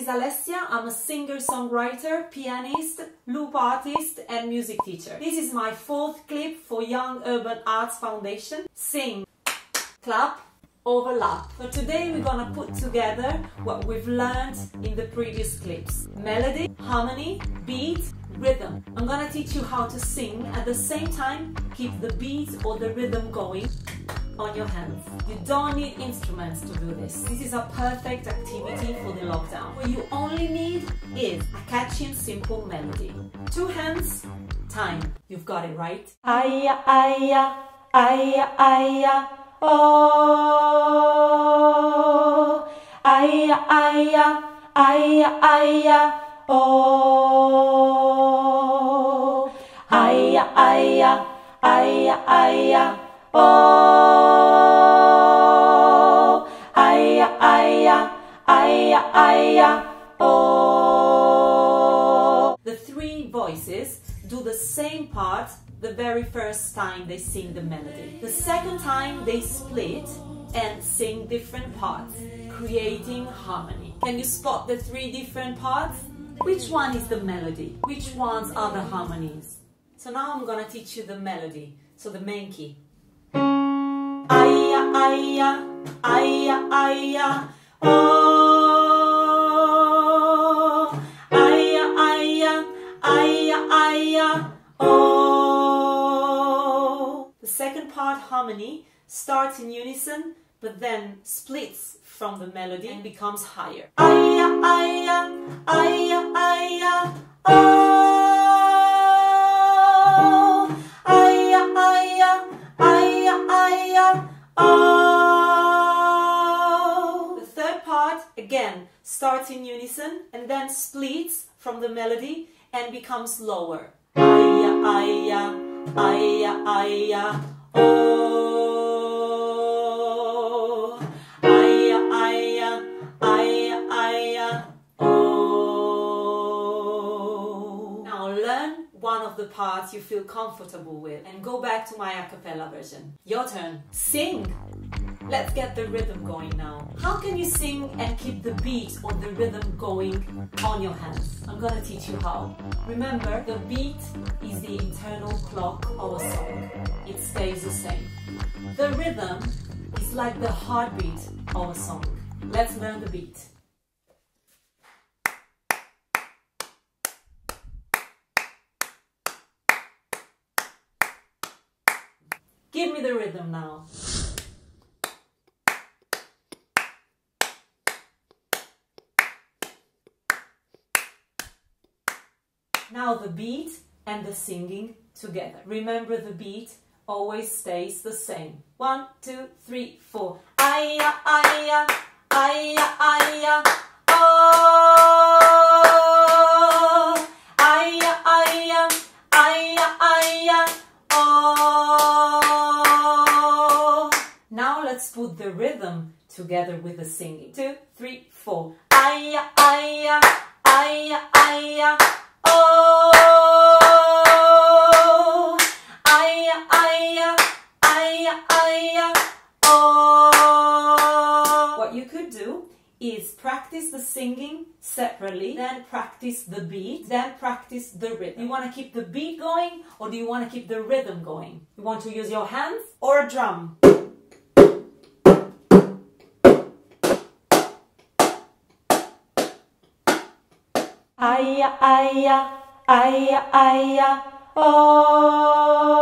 is Alessia. I'm a singer-songwriter, pianist, loop artist and music teacher. This is my fourth clip for Young Urban Arts Foundation. Sing, clap, overlap. So today we're gonna put together what we've learned in the previous clips. Melody, harmony, beat, rhythm. I'm gonna teach you how to sing at the same time keep the beat or the rhythm going on your hands. You don't need instruments to do this. This is a perfect activity for the lockdown. What you only need is a catchy simple melody. Two hands, time. You've got it right. Aya, aya, aya, aya, oh. Aya, aya, aya, aya, oh. Aya, aya, aya, aya, oh. Aya, aya, oh. The three voices do the same part the very first time they sing the melody. The second time they split and sing different parts, creating harmony. Can you spot the three different parts? Which one is the melody? Which ones are the harmonies? So now I'm gonna teach you the melody, so the main key. Aya, aya, aya, aya, oh. But then splits from the melody and becomes higher. Aya, aya, aya, aya, oh. Aya, aya, aya, aya, oh. The third part, again, starts in unison and then splits from the melody and becomes lower. Aya, aya, aya, aya, oh. Parts you feel comfortable with and go back to my a cappella version. Your turn. Sing! Let's get the rhythm going now. How can you sing and keep the beat or the rhythm going on your hands? I'm gonna teach you how. Remember, the beat is the internal clock of a song. It stays the same. The rhythm is like the heartbeat of a song. Let's learn the beat. Give me the rhythm now. Now the beat and the singing together. Remember the beat always stays the same. One, two, three, four. Aya, aya, aya, aya, oh. Let's put the rhythm together with the singing. Two, three, four. Aya, aya, aya, aya, oh. Aya, aya, aya, aya, oh. What you could do is practice the singing separately, then practice the beat, then practice the rhythm. You want to keep the beat going or do you want to keep the rhythm going? You want to use your hands or a drum? Aya, aya, aya, aya, oh.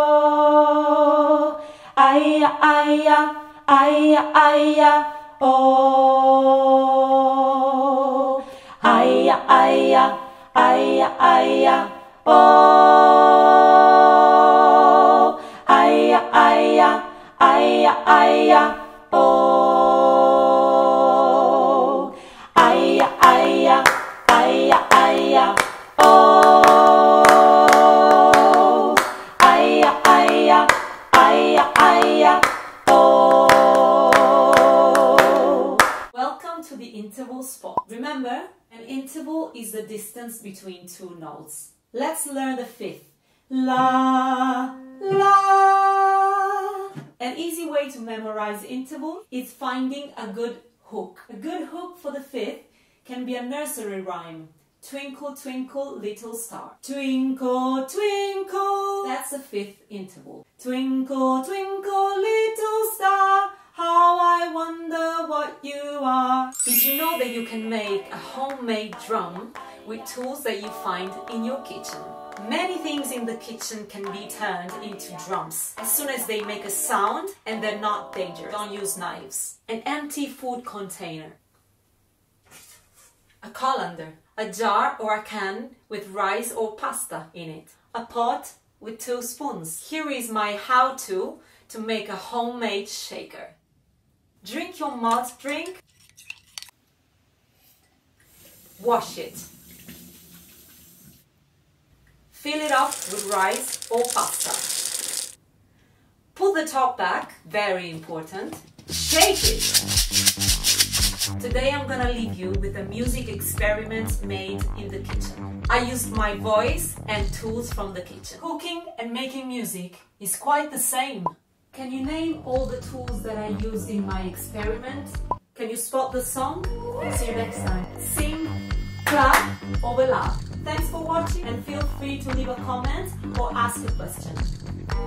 Aya, aya, aya, aya, oh. Aya, aya, aya, aya, oh. Aya, aya, aya, aya, spot. Remember, an interval is the distance between two notes. Let's learn the fifth. La, la. An easy way to memorize interval is finding a good hook. A good hook for the fifth can be a nursery rhyme. Twinkle, twinkle, little star. Twinkle, twinkle. That's the fifth interval. Twinkle, twinkle, little star. Wonder what you are. Did you know that you can make a homemade drum with tools that you find in your kitchen? Many things in the kitchen can be turned into drums as soon as they make a sound and they're not dangerous. Don't use knives. An empty food container. A colander, a jar or a can with rice or pasta in it. A pot with two spoons. Here is my how-to to make a homemade shaker. Drink your malt drink. Wash it. Fill it up with rice or pasta. Pull the top back, very important. Shake it. Today I'm gonna leave you with a music experiment made in the kitchen. I used my voice and tools from the kitchen. Cooking and making music is quite the same. Can you name all the tools that I used in my experiment? Can you spot the song? See you next time. Sing, clap, overlap. Thanks for watching and feel free to leave a comment or ask a question.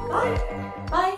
Bye. Bye.